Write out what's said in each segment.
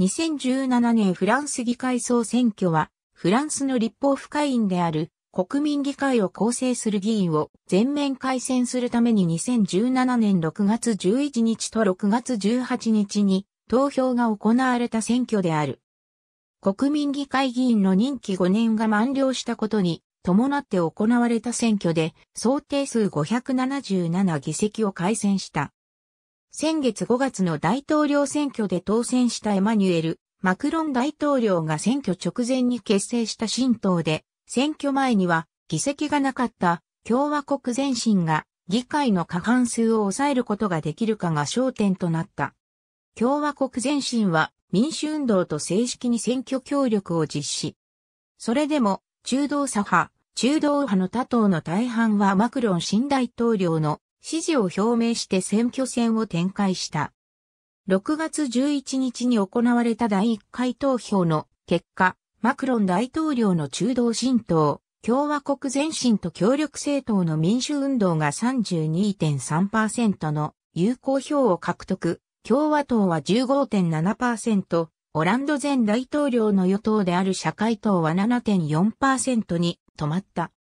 2017年フランス議会総選挙は、フランスの立法府会員である国民議会を構成する議員を全面改選するために2017年6月11日と6月18日に投票が行われた選挙である。国民議会議員の任期5年が満了したことに伴って行われた選挙で想定数577議席を改選した。先月5月の大統領選挙で当選したエマニュエル・マクロン大統領が選挙直前に結成した新党で選挙前には議席がなかった共和国前進が議会の過半数を抑えることができるかが焦点となった。共和国前進は民主運動と正式に選挙協力を実施。それでも中道左派、中道派の他党の大半はマクロン新大統領の支持を表明して選挙戦を展開した。6月11日に行われた第1回投票の結果、マクロン大統領の中道新党、共和国前進と協力政党の民主運動が32.3%の有効票を獲得、共和党は15.7%、オランド前大統領の与党である社会党は7.4%に止まった。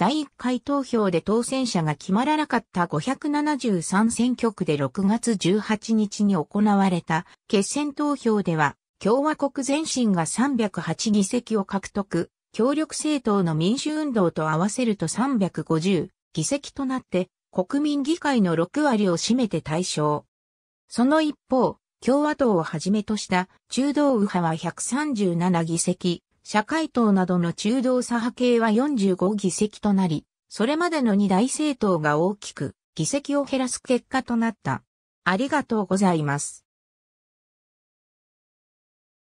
第1回投票で当選者が決まらなかった573選挙区で6月18日に行われた決選投票では共和国前進が308議席を獲得、協力政党の民主運動と合わせると350議席となって国民議会の6割を占めて対象。その一方、共和党をはじめとした中道右派は137議席、社会党などの中道左派系は45議席となり、それまでの二大政党が大きく議席を減らす結果となった。ありがとうございます。